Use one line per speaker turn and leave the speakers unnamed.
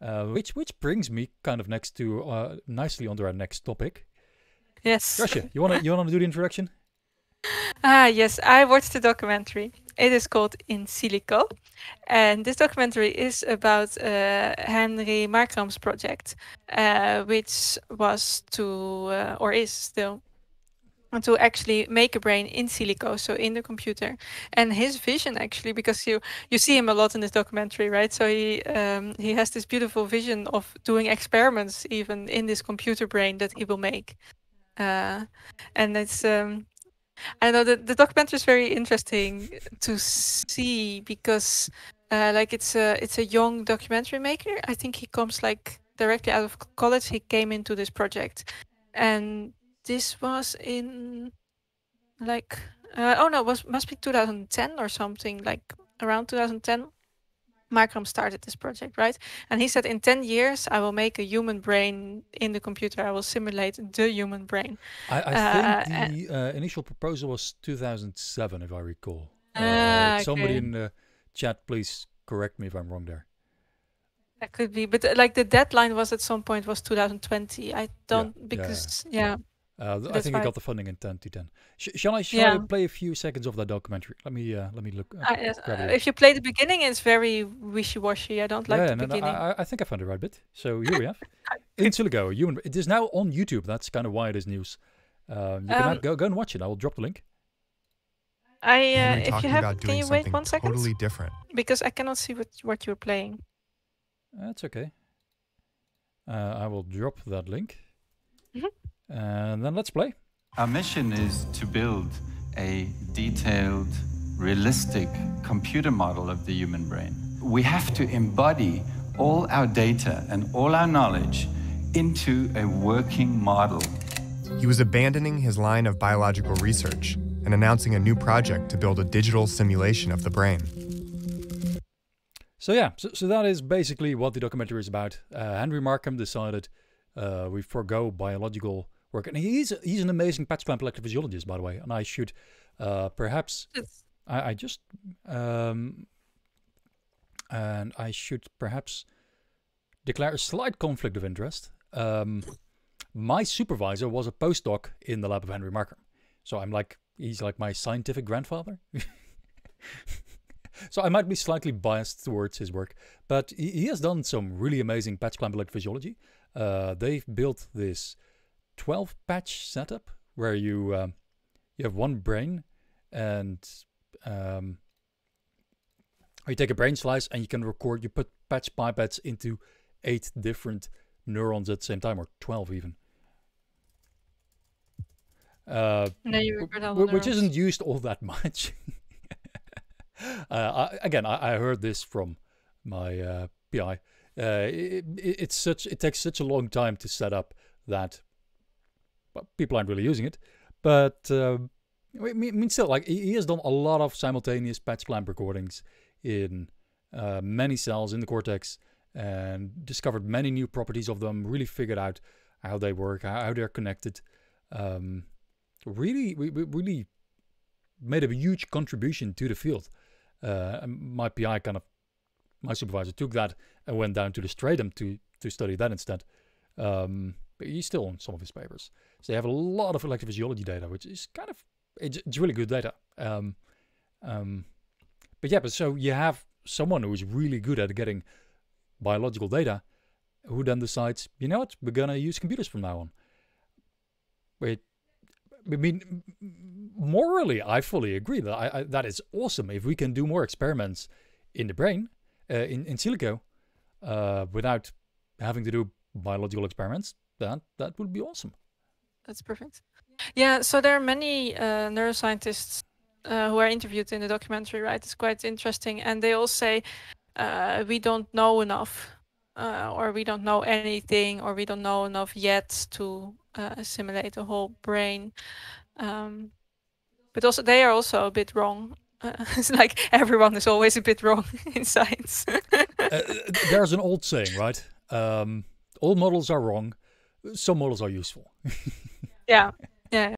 Uh, which which brings me kind of next to uh, nicely onto our next topic.
Yes.
Russia, you wanna you wanna do the introduction?
Ah, yes, I watched the documentary. It is called In Silico. And this documentary is about uh, Henry Markram's project, uh, which was to, uh, or is still, to actually make a brain in silico, so in the computer. And his vision actually, because you you see him a lot in this documentary, right? So he um, he has this beautiful vision of doing experiments even in this computer brain that he will make. Uh, and it's um, I know the, the documentary is very interesting to see because uh, like it's a it's a young documentary maker. I think he comes like directly out of college. He came into this project, and this was in like uh, oh no, it was must be 2010 or something like around 2010. Markram started this project, right? And he said, in 10 years, I will make a human brain in the computer. I will simulate the human brain.
I, I
Uh,
think the uh, initial proposal was 2007, if I recall. Uh,
Ah,
somebody
okay.
in the chat, please correct me if I'm wrong there.
That could be, but uh, like the deadline was at some point was 2020. I don't
yeah.
because yeah,
Uh, I think we got the funding in 2010. Sh- shall I shall I play a few seconds of that documentary? Let me uh, let me look. Uh,
I, uh, if you play the beginning, it's very wishy-washy. I don't like
yeah,
the
no, no,
beginning.
I, I- I think I found the right bit. So here we have in silico human. It is now on YouTube. That's kind of why it is news. Um, you can
Um,
now go go and watch it. I will drop the link.
I, uh, if you have, can you wait one second?
totally different.
Because I cannot see what what you're playing.
That's okay. Uh, I will drop that link,
Mhm.
And then let's play.
Our mission is to build a detailed, realistic computer model of the human brain. We have to embody all our data and all our knowledge into a working model.
He was abandoning his line of biological research and announcing a new project to build a digital simulation of the brain.
So yeah, so, so that is basically what the documentary is about. Uh, Henry Markram decided uh, we forego biological work, and he's he's an amazing patch clamp electrophysiologist, by the way. And I should uh, perhaps I, I just um, and I should perhaps declare a slight conflict of interest. Um, my supervisor was a postdoc in the lab of Henry Markram, so I'm like he's like my scientific grandfather. so I might be slightly biased towards his work, but he, he has done some really amazing patch clamp electrophysiology. Uh, they've built this 12 patch setup where you um, you have one brain and um, you take a brain slice and you can record. You put patch pipettes into eight different neurons at the same time, or 12 even. Uh,
No, you
wh-
record all
wh-
the
which isn't used all that much. uh, I, again, I, I heard this from my uh, PI. Uh, it, it, it's such it takes such a long time to set up that people aren't really using it. But um, I mean, still, like he, has done a lot of simultaneous patch clamp recordings in uh, many cells in the cortex and discovered many new properties of them. Really figured out how they work, how, they're connected. Um, really, we, we really made a huge contribution to the field. Uh, my PI kind of, my supervisor took that and went down to the striatum to to study that instead. Um, but he's still on some of his papers. So they have a lot of electrophysiology data, which is kind of it's, it's really good data. Um, um, but yeah, but so you have someone who is really good at getting biological data, who then decides, you know what, we're gonna use computers from now on. Wait, I mean, morally, I fully agree that I, I, that is awesome. If we can do more experiments in the brain, uh, in in silico, uh, without having to do biological experiments, that that would be awesome.
That's perfect. Yeah, so there are many uh, neuroscientists uh, who are interviewed in the documentary, right? It's quite interesting, and they all say uh, we don't know enough, uh, or we don't know anything, or we don't know enough yet to uh, assimilate a whole brain. Um, but also, they are also a bit wrong. Uh, it's like everyone is always a bit wrong in science.
uh, there's an old saying, right? Um, all models are wrong. Some models are useful.
yeah, yeah.